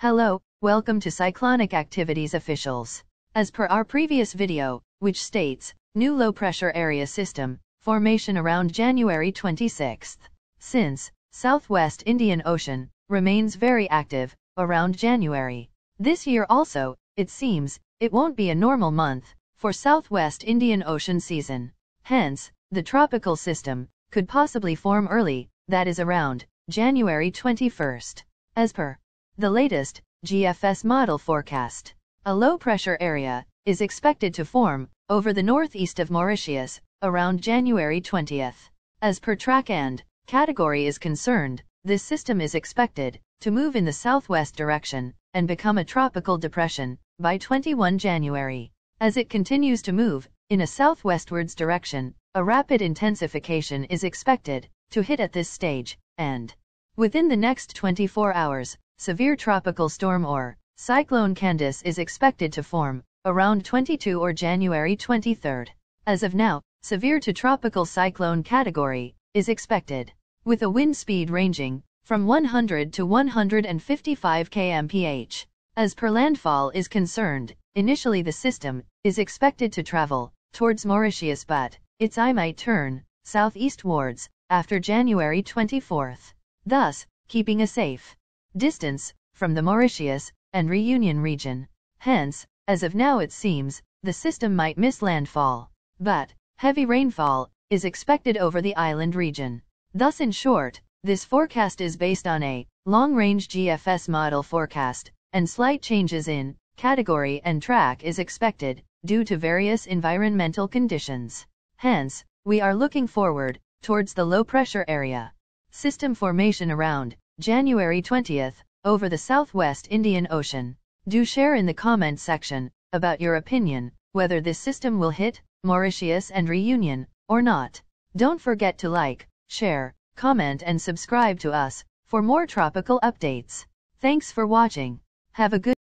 Hello, welcome to Cyclonic Activities Officials. As per our previous video, which states, new low pressure area system, formation around January 26th. Since, Southwest Indian Ocean, remains very active, around January. This year also, it seems, it won't be a normal month, for Southwest Indian Ocean season. Hence, the tropical system, could possibly form early, that is around, January 21st. As per the latest GFS model forecast, a low pressure area is expected to form over the northeast of Mauritius around January 20th. As per track and category is concerned, this system is expected to move in the southwest direction and become a tropical depression by 21 January. As it continues to move in a southwestwards direction, a rapid intensification is expected to hit at this stage, and within the next 24 hours, severe tropical storm or cyclone Candice is expected to form around 22 or January 23. As of now, severe to tropical cyclone category is expected, with a wind speed ranging from 100 to 155 kmph. As per landfall is concerned, initially the system is expected to travel towards Mauritius but its eye might turn southeastwards after January 24th, thus keeping a safe distance from the Mauritius and Reunion region. Hence, as of now it seems, the system might miss landfall, but heavy rainfall is expected over the island region. Thus in short, this forecast is based on a long-range GFS model forecast, and slight changes in category and track is expected due to various environmental conditions. Hence, we are looking forward towards the low pressure area system formation around January 20th, over the southwest Indian Ocean. Do share in the comment section about your opinion, whether this system will hit Mauritius and Reunion or not. Don't forget to like, share, comment and subscribe to us for more tropical updates. Thanks for watching. Have a good